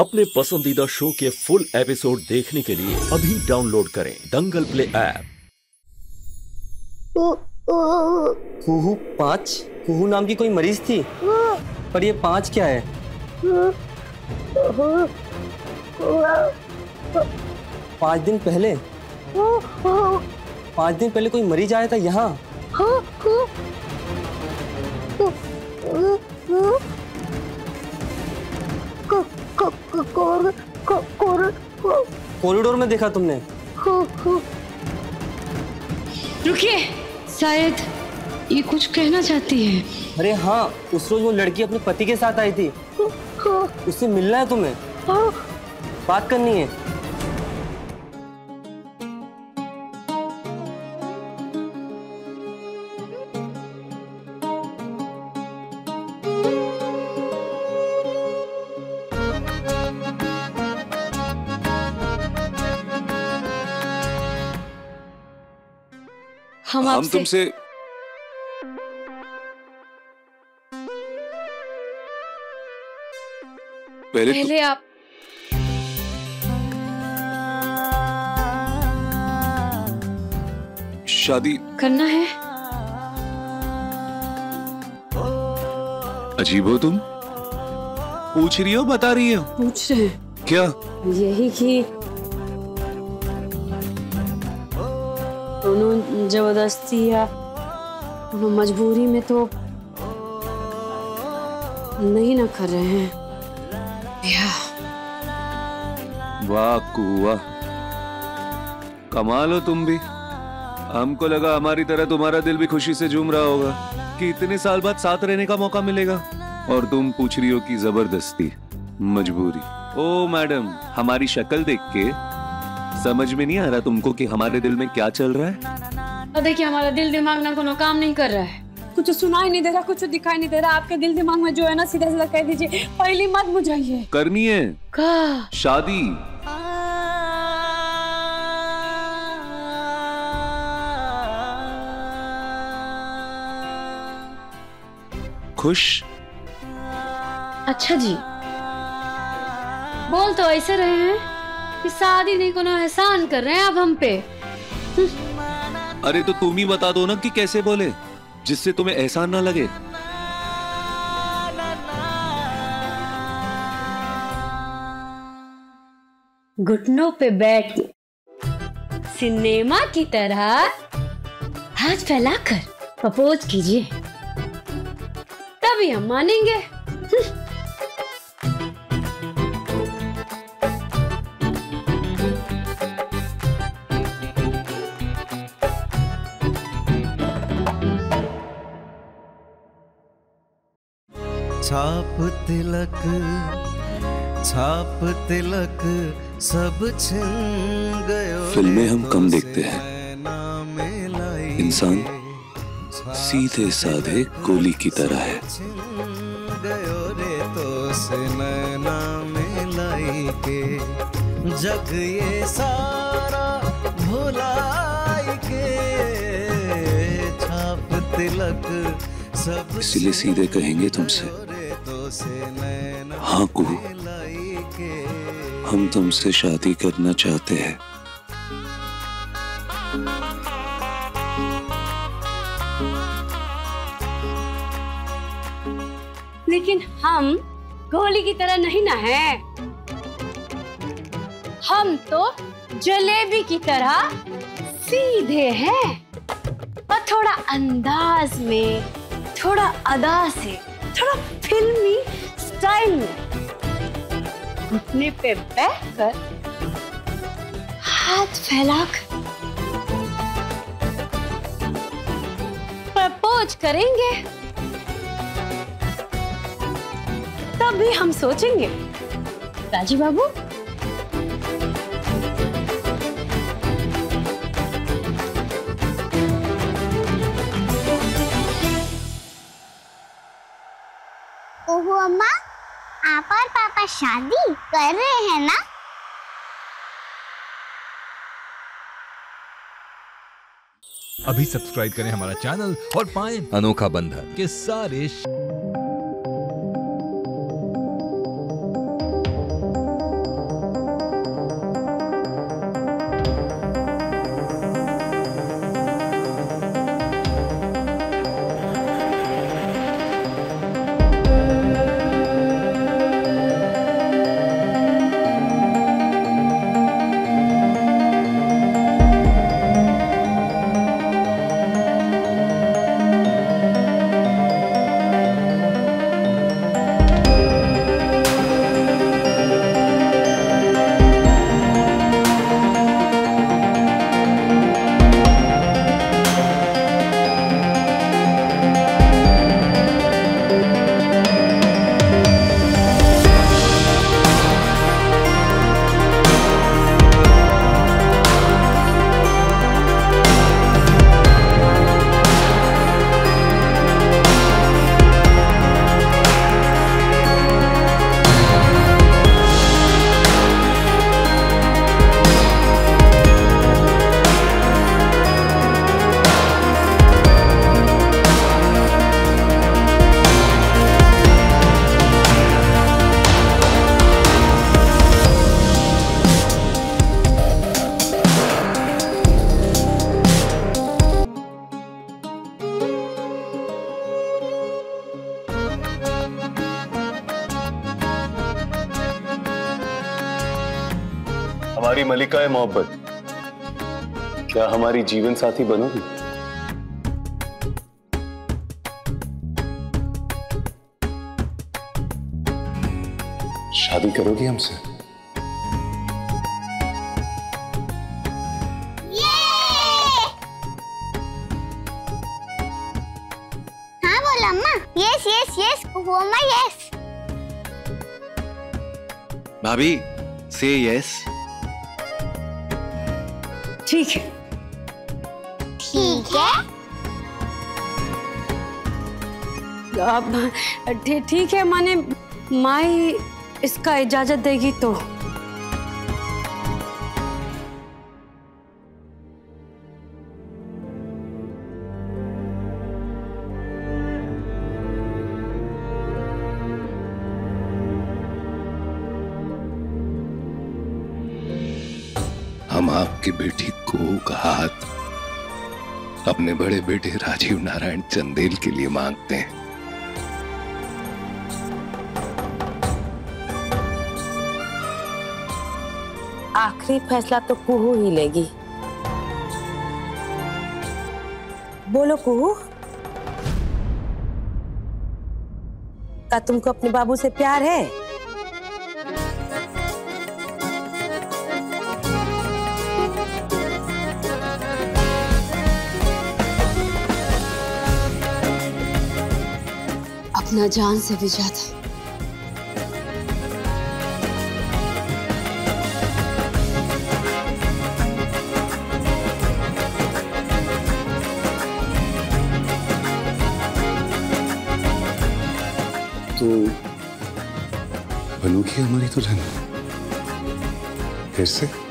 अपने पसंदीदा शो के फुल एपिसोड देखने के लिए अभी डाउनलोड करें दंगल प्ले ऐप। कुहू पाँच? कुहू नाम की कोई मरीज़ थी? पर ये पाँच क्या है? पाँच दिन पहले? पाँच दिन पहले कोई मरीज़ आया था यहाँ? कॉरिडोर में देखा तुमने? रुकिए। शायद ये कुछ कहना चाहती है। अरे हाँ उस रोज वो लड़की अपने पति के साथ आई थी। उससे मिलना है तुम्हें? बात करनी है। हम हम तुमसे पहले तो पहले आप शादी करना है। अजीब हो तुम। पूछ रही हो बता रही हो। पूछ रहे क्या? यही कि ज़बरदस्ती या मजबूरी में तो नहीं ना कर रहे हैं। वाह कमाल हो तुम भी। हमको लगा हमारी तरह तुम्हारा दिल भी खुशी से झूम रहा होगा कि इतने साल बाद साथ रहने का मौका मिलेगा। और तुम पूछ रही हो कि ज़बरदस्ती, मजबूरी। ओ, मैडम, हमारी शक्ल देख के समझ में नहीं आ रहा तुमको कि हमारे दिल में क्या चल रहा है? और देखिए हमारा दिल दिमाग ना कोनो काम नहीं कर रहा है। कुछ सुनाई नहीं दे रहा कुछ दिखाई नहीं दे रहा। आपके दिल दिमाग में जो है ना सीधा सीधा कह दीजिए पहली मत बुझाइए। करनी है। का शादी। खुश। अच्छा जी। बोल तो ऐसे रहे हैं कि शादी नहीं कोनो एहसान कर रहे हैं आप हम पे। अरे तो तुम ही बता दो ना कि कैसे बोले, जिससे तुम्हें एहसान ना लगे। घुटनों पे बैठ। सिनेमा की तरह हाथ फैलाकर प्रपोज कीजिए। तभी हम मानेंगे। छाप तिलक छाप तिलक सब छिन गयो फ़िल्में हम कम देखते हैं। सेना इंसान सीधे साधे गोली की तरह है। गयो रे तो से नैना में लाई के। जग ये सारा भुलाई के। छाप तिलक सब इसीलिए सीधे कहेंगे तुमसे। हाँ कुहू हम तुमसे शादी करना चाहते हैं। लेकिन हम गोली की तरह नहीं ना है। हम तो जलेबी की तरह सीधे हैं और थोड़ा अंदाज में थोड़ा अदा से थोड़ा फिल्मी स्टाइल में। घुटने पे बैठकर हाथ फैलाकर प्रपोज करेंगे। तब भी हम सोचेंगे। राज़ी बाबू ओहो अम्मा आप और पापा शादी कर रहे हैं ना? अभी सब्सक्राइब करें हमारा चैनल और पाएँ अनोखा बंधन। के सारे हमारी मलिका है मोहब्बत। क्या हमारी जीवन साथी बनोगी? शादी करोगी हमसे? हाँ बोल अम्मा। यस यस यस अम्मा यस भाभी से यस ठीक है। ठीक है। अब ठीक है माने माई इसका इजाज़त देगी तो। आपकी बेटी को का हाथ अपने बड़े बेटे राजीव नारायण चंदेल के लिए मांगते हैं। आखिरी फैसला तो कुहू ही लेगी। बोलो कुहू। का तुमको अपने बाबू से प्यार है? अपना जान से भी ज़्यादा तो बनोगी हमारी तो दुल्हन फिर से?